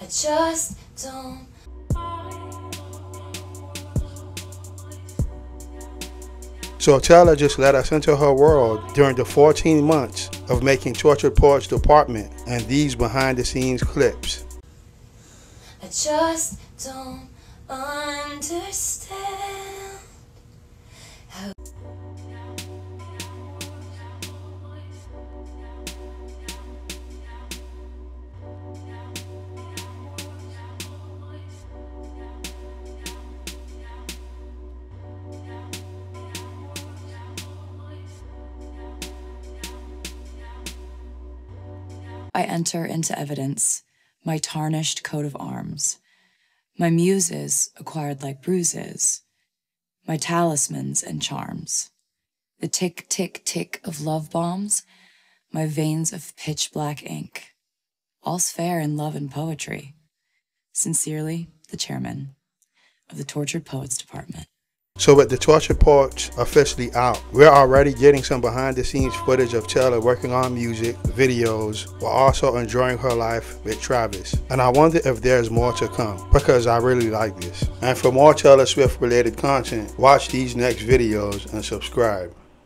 I just don't. So Taylor just let us into her world during the 14 months of making Tortured Poets Department and these behind the scenes clips. I just don't understand I enter into evidence my tarnished coat of arms, my muses acquired like bruises, my talismans and charms, the tick, tick, tick of love bombs, my veins of pitch black ink. All's fair in love and poetry. Sincerely, the chairman of the Tortured Poets Department. So with the torture Poets officially out, we're already getting some behind the scenes footage of Taylor working on music, videos, while also enjoying her life with Travis. And I wonder if there's more to come, because I really like this. And for more Taylor Swift related content, watch these next videos and subscribe.